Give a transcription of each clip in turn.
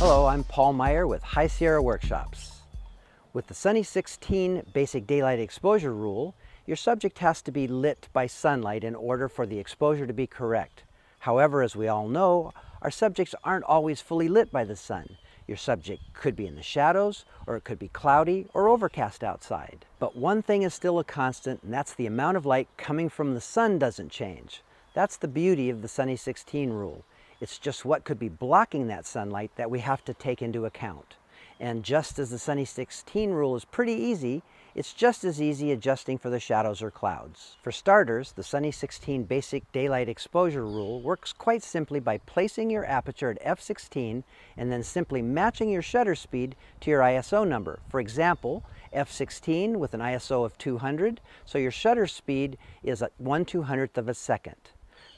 I'm Paul Meyer with High Sierra Workshops. With the Sunny 16 Basic Daylight Exposure Rule, your subject has to be lit by sunlight in order for the exposure to be correct. However, as we all know, our subjects aren't always fully lit by the sun. Your subject could be in the shadows, or it could be cloudy or overcast outside. But one thing is still a constant, and that's the amount of light coming from the sun doesn't change. That's the beauty of the Sunny 16 rule. It's just what could be blocking that sunlight that we have to take into account. And just as the Sunny 16 rule is pretty easy, it's just as easy adjusting for the shadows or clouds. For starters, the Sunny 16 basic daylight exposure rule works quite simply by placing your aperture at f16 and then simply matching your shutter speed to your ISO number. For example, f16 with an ISO of 200, so your shutter speed is at 1 200th of a second.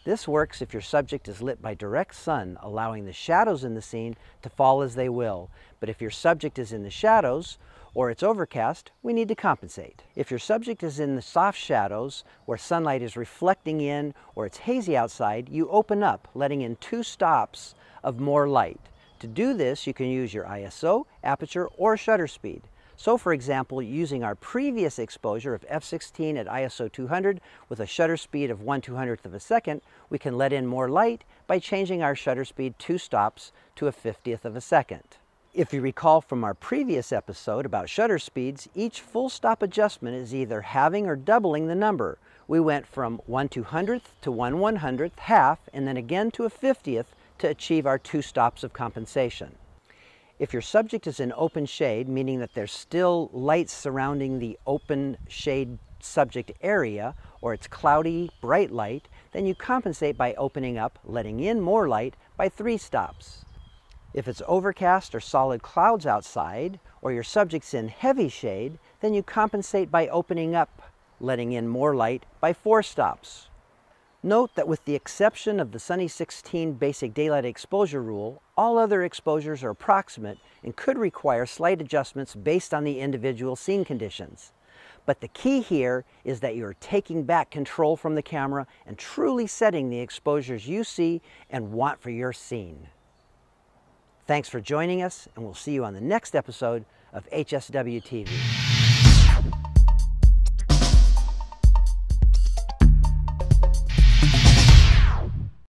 This works if your subject is lit by direct sun, allowing the shadows in the scene to fall as they will. But if your subject is in the shadows, or it's overcast, we need to compensate. If your subject is in the soft shadows where sunlight is reflecting in or it's hazy outside, you open up, letting in two stops of more light. To do this, you can use your ISO, aperture, or shutter speed. So for example, using our previous exposure of f16 at ISO 200 with a shutter speed of 1 200th of a second, we can let in more light by changing our shutter speed two stops to a 50th of a second. If you recall from our previous episode about shutter speeds, each full stop adjustment is either halving or doubling the number. We went from 1 200th to 1 100th, half, and then again to a 50th to achieve our two stops of compensation. If your subject is in open shade, meaning that there's still light surrounding the open shade subject area, or it's cloudy, bright light, then you compensate by opening up, letting in more light by three stops. If it's overcast or solid clouds outside, or your subject's in heavy shade, then you compensate by opening up, letting in more light by four stops. Note that with the exception of the Sunny 16 basic daylight exposure rule, all other exposures are approximate and could require slight adjustments based on the individual scene conditions. But the key here is that you're taking back control from the camera and truly setting the exposures you see and want for your scene. Thanks for joining us, and we'll see you on the next episode of HSW TV.